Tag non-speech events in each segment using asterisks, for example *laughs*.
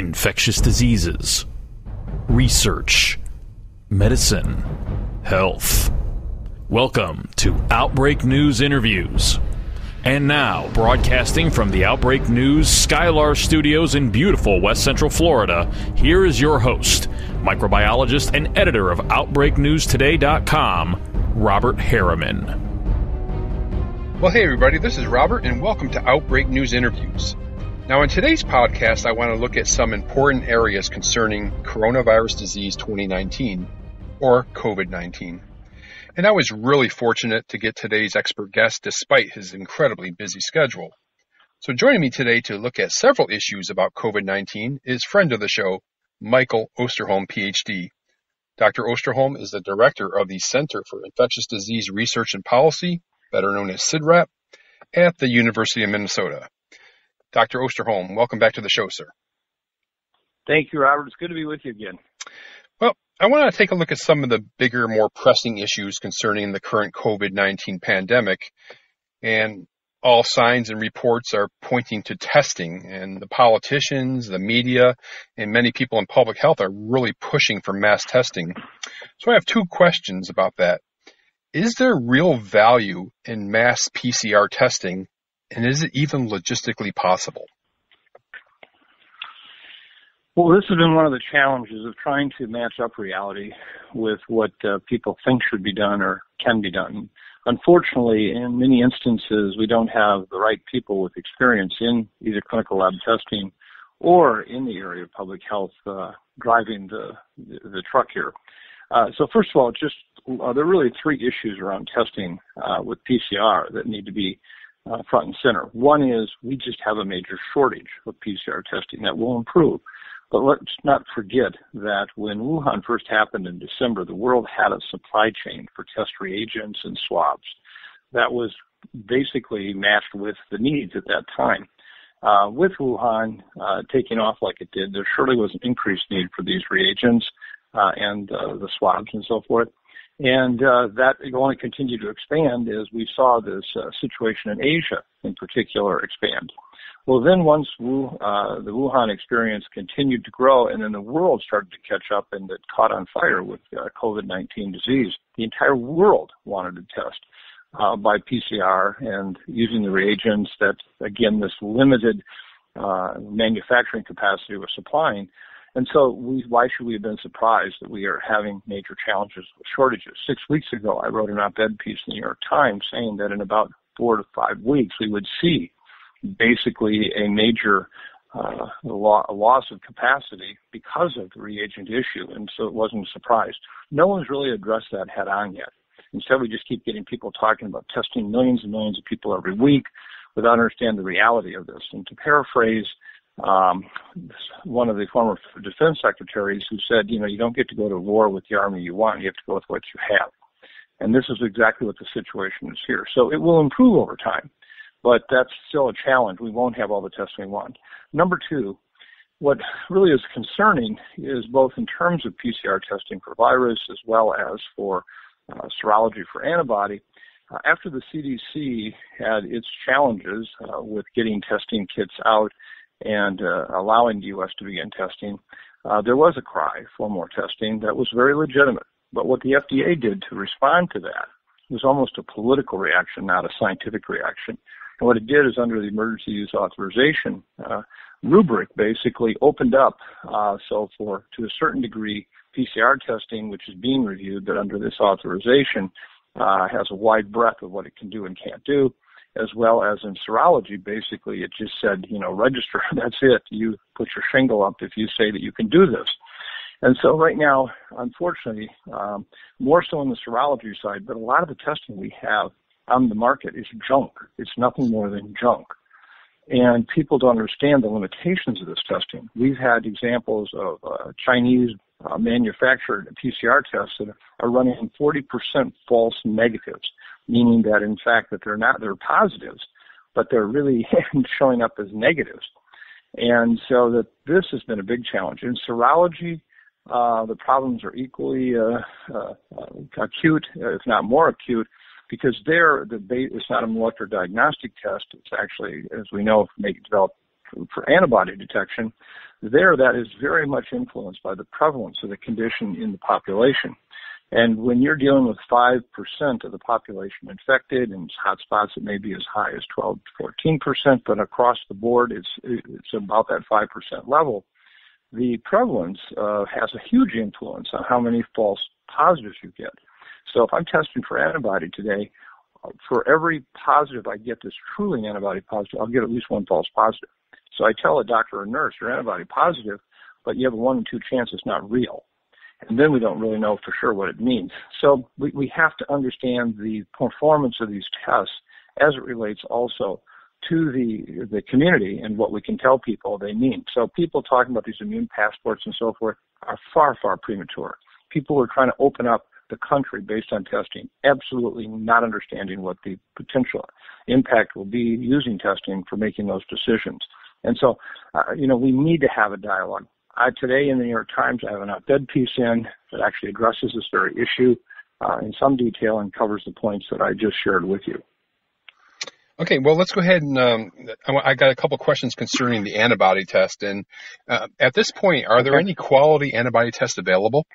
infectious diseases, research, medicine, health. Welcome to Outbreak News Interviews. And now, broadcasting from the Outbreak News Skylar Studios in beautiful West Central Florida, here is your host, microbiologist and editor of OutbreakNewsToday.com, Robert Herriman. Well, hey, everybody, this is Robert, and welcome to Outbreak News Interviews. Now, in today's podcast, I want to look at some important areas concerning coronavirus disease 2019, or COVID 19. And I was really fortunate to get today's expert guest despite his incredibly busy schedule. So, joining me today to look at several issues about COVID 19 is friend of the show, Michael Osterholm, PhD. Dr. Osterholm is the director of the Center for Infectious Disease Research and Policy, better known as CIDRAP, at the University of Minnesota. Dr. Osterholm, welcome back to the show, sir. Thank you, Robert. It's good to be with you again. Well, I want to take a look at some of the bigger, more pressing issues concerning the current COVID 19 pandemic. And all signs and reports are pointing to testing, and the politicians, the media, and many people in public health are really pushing for mass testing. So I have two questions about that. Is there real value in mass PCR testing and is it even logistically possible? Well, this has been one of the challenges of trying to match up reality with what uh, people think should be done or can be done. Unfortunately, in many instances, we don't have the right people with experience in either clinical lab testing or in the area of public health uh, driving the, the, truck here. Uh, so first of all, just uh, there are really three issues around testing uh, with PCR that need to be uh, front and center. One is we just have a major shortage of PCR testing that will improve. But let's not forget that when Wuhan first happened in December, the world had a supply chain for test reagents and swabs that was basically matched with the needs at that time. Uh, with Wuhan uh, taking off like it did, there surely was an increased need for these reagents uh, and uh, the swabs and so forth. And uh, that only continued to expand as we saw this uh, situation in Asia, in particular, expand. Well, then once Wu, uh, the Wuhan experience continued to grow, and then the world started to catch up and it caught on fire with uh, COVID-19 disease, the entire world wanted to test uh, by PCR and using the reagents that, again, this limited uh, manufacturing capacity was supplying and so we, why should we have been surprised that we are having major challenges with shortages? Six weeks ago, I wrote an op-ed piece in the New York Times saying that in about four to five weeks, we would see basically a major uh, loss of capacity because of the reagent issue. And so it wasn't a surprise. No one's really addressed that head on yet. Instead, we just keep getting people talking about testing millions and millions of people every week without understanding the reality of this. And to paraphrase um, one of the former defense secretaries who said, you know, you don't get to go to war with the army you want, you have to go with what you have. And this is exactly what the situation is here. So it will improve over time, but that's still a challenge. We won't have all the tests we want. Number two, what really is concerning is both in terms of PCR testing for virus as well as for uh, serology for antibody. Uh, after the CDC had its challenges uh, with getting testing kits out and uh, allowing the U.S. to begin testing, uh, there was a cry for more testing that was very legitimate. But what the FDA did to respond to that was almost a political reaction, not a scientific reaction. And what it did is under the emergency use authorization uh, rubric basically opened up. Uh, so for, to a certain degree, PCR testing, which is being reviewed, but under this authorization, uh, has a wide breadth of what it can do and can't do as well as in serology, basically it just said, you know, register. *laughs* That's it. You put your shingle up if you say that you can do this. And so right now, unfortunately, um, more so on the serology side, but a lot of the testing we have on the market is junk. It's nothing more than junk. And people don't understand the limitations of this testing. We've had examples of uh, Chinese uh, manufactured PCR tests that are running 40% false negatives meaning that in fact that they're not they're positives, but they're really *laughs* showing up as negatives. And so that this has been a big challenge. In serology, uh, the problems are equally uh, uh, acute, if not more acute, because there the base, it's not a molecular diagnostic test. It's actually, as we know, make developed for antibody detection, there that is very much influenced by the prevalence of the condition in the population. And when you're dealing with 5% of the population infected, and hotspots it may be as high as 12 to 14%, but across the board it's, it's about that 5% level, the prevalence uh, has a huge influence on how many false positives you get. So if I'm testing for antibody today, for every positive I get that's truly antibody positive, I'll get at least one false positive. So I tell a doctor or nurse, you're antibody positive, but you have a one in two chance it's not real. And then we don't really know for sure what it means. So we, we have to understand the performance of these tests as it relates also to the the community and what we can tell people they mean. So people talking about these immune passports and so forth are far, far premature. People who are trying to open up the country based on testing, absolutely not understanding what the potential impact will be using testing for making those decisions. And so, uh, you know, we need to have a dialogue. I, today in the New York Times, I have an op-ed piece in that actually addresses this very issue uh, in some detail and covers the points that I just shared with you. Okay, well, let's go ahead and um, I got a couple questions concerning the antibody test. And uh, at this point, are there any quality antibody tests available?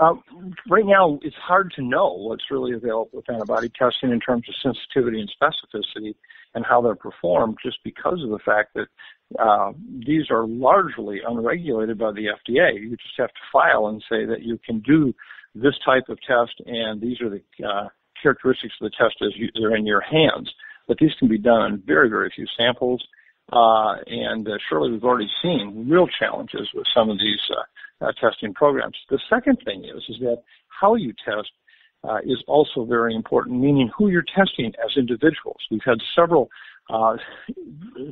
Um, right now, it's hard to know what's really available with antibody testing in terms of sensitivity and specificity and how they're performed, just because of the fact that uh, these are largely unregulated by the FDA. You just have to file and say that you can do this type of test, and these are the uh, characteristics of the test as you, they're in your hands. But these can be done in very, very few samples. Uh, and uh, surely we've already seen real challenges with some of these uh, uh, testing programs. The second thing is is that how you test uh, is also very important, meaning who you're testing as individuals. We've had several uh,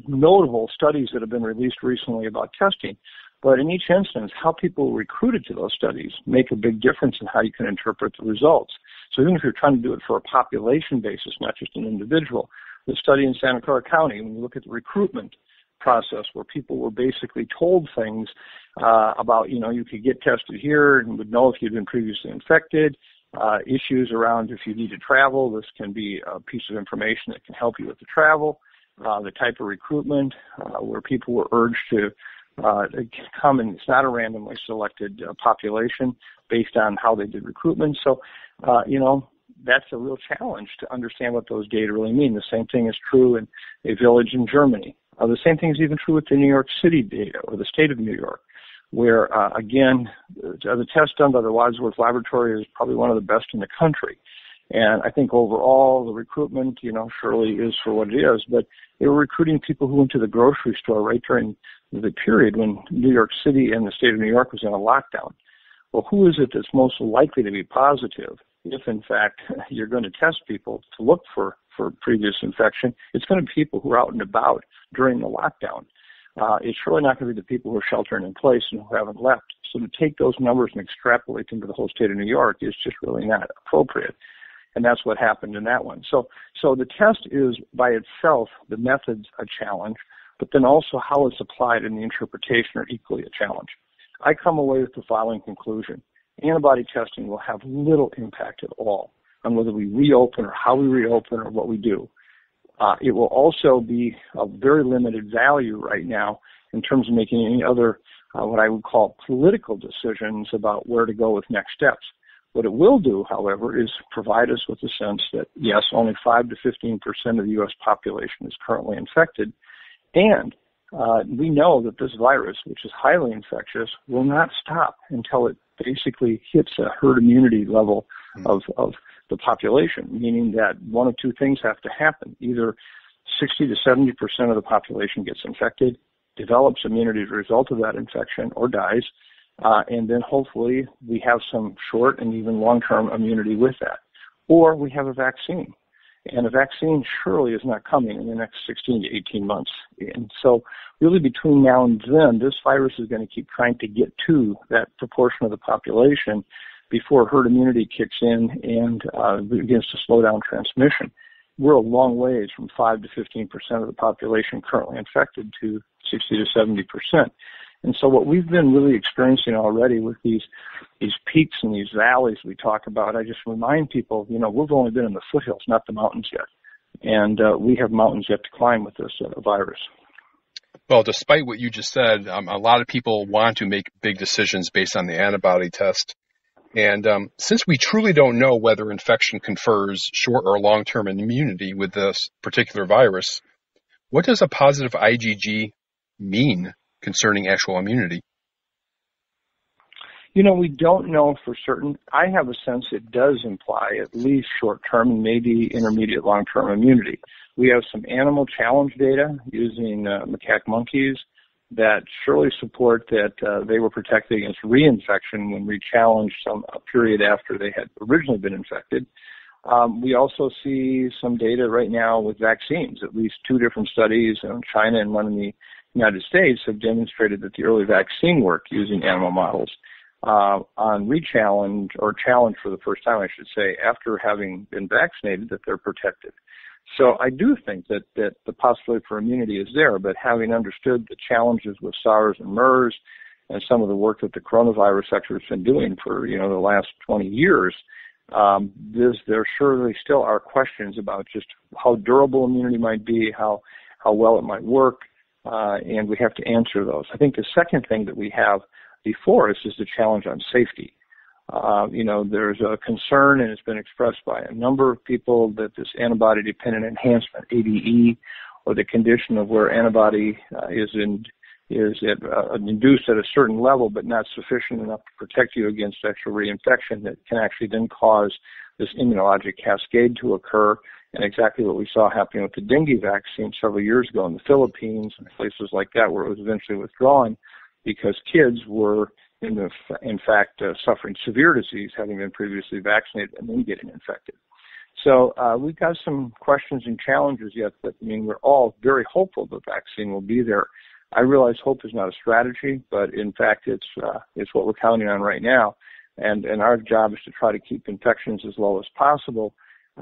notable studies that have been released recently about testing, but in each instance, how people were recruited to those studies make a big difference in how you can interpret the results. So even if you're trying to do it for a population basis, not just an individual, the study in Santa Clara County, when you look at the recruitment process where people were basically told things uh, about, you know, you could get tested here and would know if you'd been previously infected, uh, issues around if you need to travel, this can be a piece of information that can help you with the travel, uh, the type of recruitment uh, where people were urged to uh, come and it's not a randomly selected uh, population based on how they did recruitment. So, uh, you know, that's a real challenge to understand what those data really mean. The same thing is true in a village in Germany. Uh, the same thing is even true with the New York City data or the state of New York, where uh, again, uh, the test done by the Wadsworth Laboratory is probably one of the best in the country. And I think overall the recruitment, you know, surely is for what it is, but they were recruiting people who went to the grocery store right during the period when New York City and the state of New York was in a lockdown. Well, who is it that's most likely to be positive? If in fact *laughs* you're going to test people to look for, for previous infection, it's going to be people who are out and about during the lockdown. Uh, it's really not going to be the people who are sheltering in place and who haven't left. So to take those numbers and extrapolate them to the whole state of New York is just really not appropriate and that's what happened in that one. So, so the test is by itself, the method's a challenge, but then also how it's applied in the interpretation are equally a challenge. I come away with the following conclusion. Antibody testing will have little impact at all on whether we reopen or how we reopen or what we do. Uh, it will also be of very limited value right now in terms of making any other, uh, what I would call political decisions about where to go with next steps. What it will do, however, is provide us with a sense that yes, only 5 to 15 percent of the U.S. population is currently infected, and uh, we know that this virus, which is highly infectious, will not stop until it basically hits a herd immunity level mm-hmm. of, of the population, meaning that one of two things have to happen. Either 60 to 70 percent of the population gets infected, develops immunity as a result of that infection, or dies, uh, and then hopefully we have some short and even long-term immunity with that. Or we have a vaccine. And a vaccine surely is not coming in the next 16 to 18 months. And so really between now and then, this virus is going to keep trying to get to that proportion of the population before herd immunity kicks in and uh, begins to slow down transmission. We're a long ways from 5 to 15 percent of the population currently infected to 60 to 70 percent. And so what we've been really experiencing already with these these peaks and these valleys we talk about, I just remind people, you know, we've only been in the foothills, not the mountains yet. And uh, we have mountains yet to climb with this uh, virus. Well, despite what you just said, um, a lot of people want to make big decisions based on the antibody test. And um, since we truly don't know whether infection confers short or long term immunity with this particular virus, what does a positive IgG mean concerning actual immunity? You know, we don't know for certain. I have a sense it does imply at least short term and maybe intermediate long term immunity. We have some animal challenge data using uh, macaque monkeys that surely support that uh, they were protected against reinfection when re-challenged some a period after they had originally been infected. Um, we also see some data right now with vaccines. At least two different studies in China and one in the United States have demonstrated that the early vaccine work using animal models uh, on re-challenge or challenge for the first time, I should say, after having been vaccinated, that they're protected. So I do think that, that the possibility for immunity is there, but having understood the challenges with SARS and MERS and some of the work that the coronavirus sector has been doing for, you know, the last 20 years, um, this, there surely still are questions about just how durable immunity might be, how, how well it might work, uh, and we have to answer those. I think the second thing that we have before us is the challenge on safety. Uh, you know, there's a concern, and it's been expressed by a number of people that this antibody-dependent enhancement (ADE) or the condition of where antibody uh, is in is at, uh, induced at a certain level, but not sufficient enough to protect you against actual reinfection, that can actually then cause this immunologic cascade to occur. And exactly what we saw happening with the dengue vaccine several years ago in the Philippines and places like that, where it was eventually withdrawn because kids were in, the, in fact uh, suffering severe disease, having been previously vaccinated and then getting infected. So uh, we've got some questions and challenges yet, but I mean we're all very hopeful the vaccine will be there. I realize hope is not a strategy, but in fact it's uh, it's what we're counting on right now, and and our job is to try to keep infections as low as possible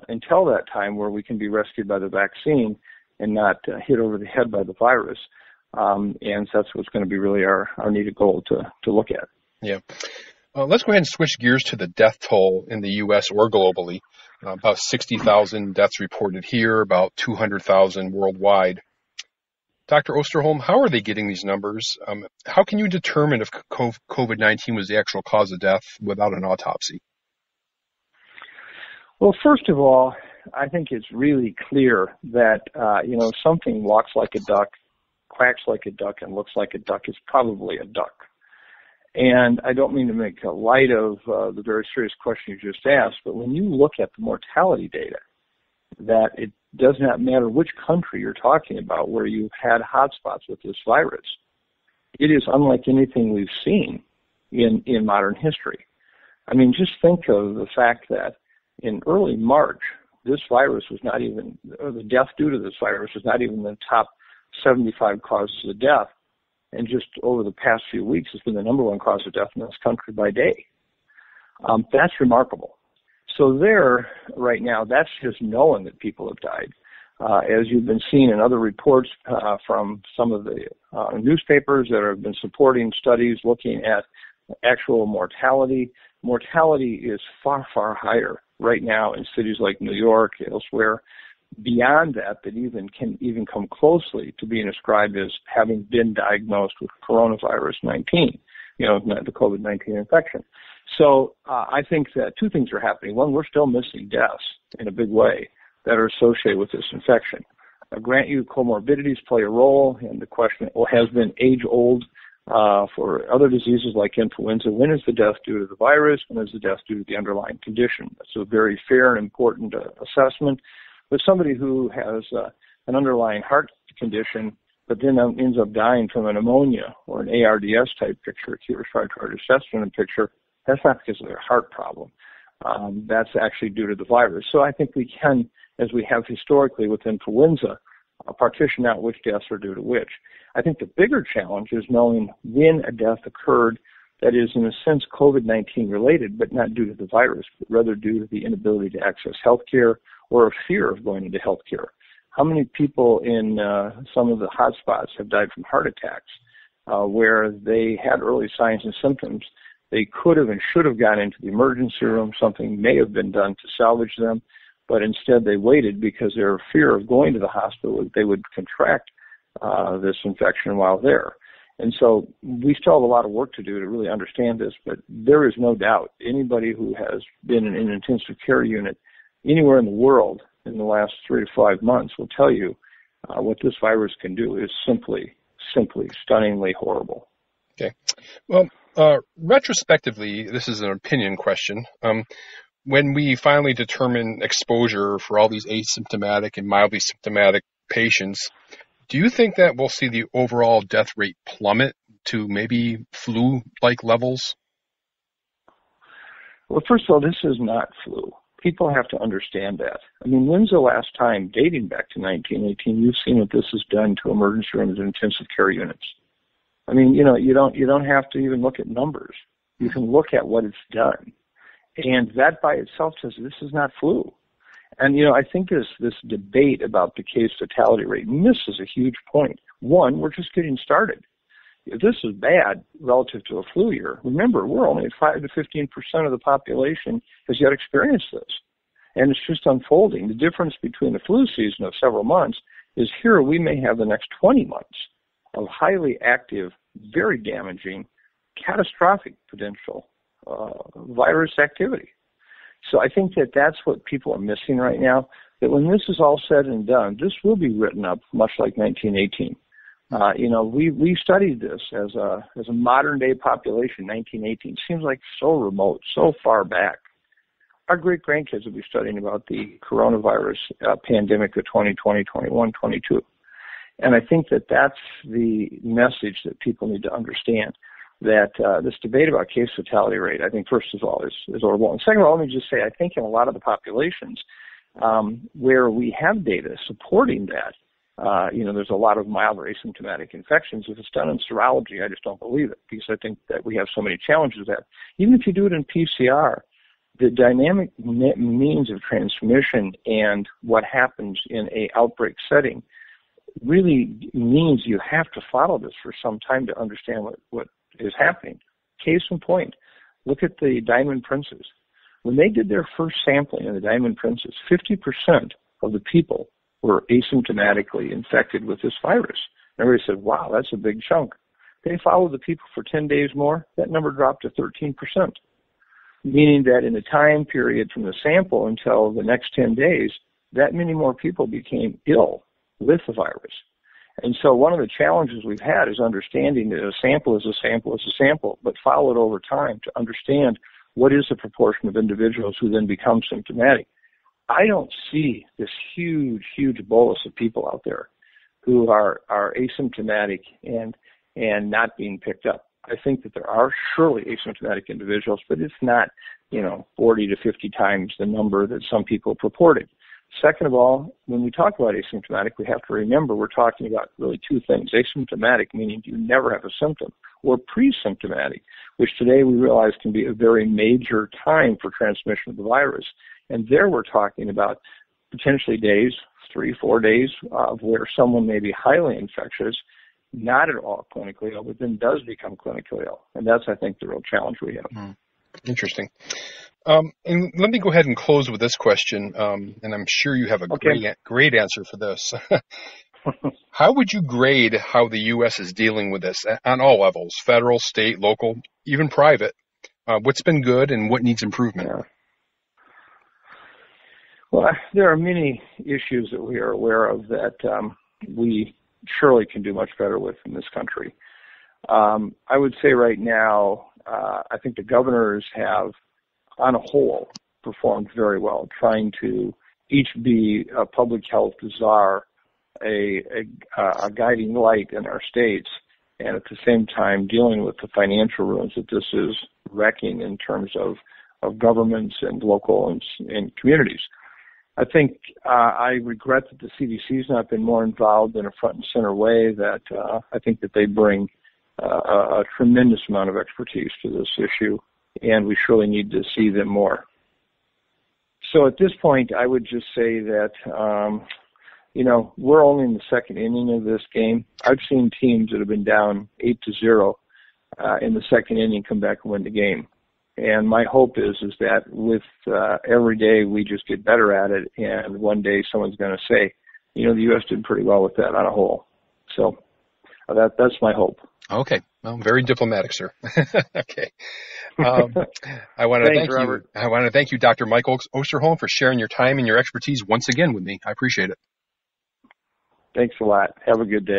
until that time where we can be rescued by the vaccine and not uh, hit over the head by the virus. Um, and so that's what's going to be really our, our needed goal to, to look at. Yeah. Uh, let's go ahead and switch gears to the death toll in the U.S. or globally. Uh, about 60,000 deaths reported here, about 200,000 worldwide. Dr. Osterholm, how are they getting these numbers? Um, how can you determine if COVID-19 was the actual cause of death without an autopsy? Well, first of all, I think it's really clear that, uh, you know, something walks like a duck, quacks like a duck and looks like a duck is probably a duck. And I don't mean to make light of uh, the very serious question you just asked, but when you look at the mortality data, that it does not matter which country you're talking about where you've had hotspots with this virus. It is unlike anything we've seen in, in modern history. I mean, just think of the fact that in early March, this virus was not even, or the death due to this virus was not even the top 75 causes of death. And just over the past few weeks, it's been the number one cause of death in this country by day. Um, that's remarkable. So there, right now, that's just knowing that people have died. Uh, as you've been seeing in other reports uh, from some of the uh, newspapers that have been supporting studies looking at actual mortality, mortality is far, far higher right now in cities like New York, elsewhere, beyond that that even can even come closely to being ascribed as having been diagnosed with coronavirus 19, you know, the COVID-19 infection. So uh, I think that two things are happening. One, we're still missing deaths in a big way that are associated with this infection. I grant you comorbidities play a role, and the question well, has been age old uh, for other diseases like influenza. When is the death due to the virus? When is the death due to the underlying condition? That's a very fair and important uh, assessment. But somebody who has uh, an underlying heart condition, but then ends up dying from a pneumonia or an ARDS type picture, acute respiratory distress syndrome picture, that's not because of their heart problem. Um, that's actually due to the virus. So I think we can, as we have historically with influenza, uh, partition out which deaths are due to which. I think the bigger challenge is knowing when a death occurred that is in a sense COVID-19 related, but not due to the virus, but rather due to the inability to access health care or a fear of going into healthcare. How many people in uh, some of the hotspots have died from heart attacks uh, where they had early signs and symptoms? They could have and should have gone into the emergency room. Something may have been done to salvage them, but instead they waited because their fear of going to the hospital they would contract uh, this infection while there. And so we still have a lot of work to do to really understand this, but there is no doubt anybody who has been in an intensive care unit anywhere in the world in the last three to five months will tell you uh, what this virus can do is simply, simply stunningly horrible. Okay. Well, uh, retrospectively, this is an opinion question. Um, when we finally determine exposure for all these asymptomatic and mildly symptomatic patients, do you think that we'll see the overall death rate plummet to maybe flu-like levels? Well, first of all, this is not flu. People have to understand that. I mean, when's the last time, dating back to 1918, you've seen what this has done to emergency rooms and intensive care units? I mean, you know, you don't you don't have to even look at numbers. You can look at what it's done, and that by itself says this is not flu. And you know, I think this this debate about the case fatality rate misses a huge point. One, we're just getting started. If this is bad relative to a flu year, remember we're only at five to fifteen percent of the population has yet experienced this, and it's just unfolding. The difference between the flu season of several months is here we may have the next twenty months of highly active, very damaging, catastrophic potential uh, virus activity. So I think that that's what people are missing right now. That when this is all said and done, this will be written up much like 1918. Uh, you know, we we studied this as a as a modern day population. 1918 seems like so remote, so far back. Our great grandkids will be studying about the coronavirus uh, pandemic of 2020, 21, 22. And I think that that's the message that people need to understand. That uh, this debate about case fatality rate, I think, first of all, is, is horrible. And second of all, let me just say, I think in a lot of the populations um, where we have data supporting that, uh, you know, there's a lot of mild or asymptomatic infections. If it's done in serology, I just don't believe it because I think that we have so many challenges that. Even if you do it in PCR, the dynamic means of transmission and what happens in a outbreak setting really means you have to follow this for some time to understand what, what is happening. Case in point, look at the Diamond Princess. When they did their first sampling in the Diamond Princess, 50% of the people were asymptomatically infected with this virus. Everybody said, wow, that's a big chunk. They followed the people for 10 days more. That number dropped to 13%, meaning that in the time period from the sample until the next 10 days, that many more people became ill with the virus. And so one of the challenges we've had is understanding that a sample is a sample is a sample, but follow it over time to understand what is the proportion of individuals who then become symptomatic. I don't see this huge, huge bolus of people out there who are, are asymptomatic and, and not being picked up. I think that there are surely asymptomatic individuals, but it's not, you know, 40 to 50 times the number that some people purported. Second of all, when we talk about asymptomatic, we have to remember we're talking about really two things. Asymptomatic, meaning you never have a symptom, or pre-symptomatic, which today we realize can be a very major time for transmission of the virus. And there we're talking about potentially days, three, four days, of where someone may be highly infectious, not at all clinically ill, but then does become clinically ill. And that's, I think, the real challenge we have. Mm. Interesting. Um, and let me go ahead and close with this question, um, and I'm sure you have a okay. great great answer for this. *laughs* how would you grade how the U.S. is dealing with this on all levels, federal, state, local, even private? Uh, what's been good and what needs improvement? Yeah. Well, there are many issues that we are aware of that um, we surely can do much better with in this country. Um, I would say right now, uh, I think the governors have on a whole, performed very well, trying to each be a public health czar, a, a, a guiding light in our states, and at the same time dealing with the financial ruins that this is wrecking in terms of, of governments and local and, and communities. I think uh, I regret that the CDC has not been more involved in a front and center way. That uh, I think that they bring a, tremendous amount of expertise to this issue, and we surely need to see them more. So at this point, I would just say that, um, you know, we're only in the second inning of this game. I've seen teams that have been down eight to zero uh, in the second inning come back and win the game. And my hope is is that with uh, every day we just get better at it, and one day someone's going to say, you know, the U.S. did pretty well with that on a whole. So uh, that that's my hope. Okay, well, very diplomatic, sir. *laughs* okay, um, I want to thank Robert. you. I want to thank you, Dr. Michael Osterholm, for sharing your time and your expertise once again with me. I appreciate it. Thanks a lot. Have a good day.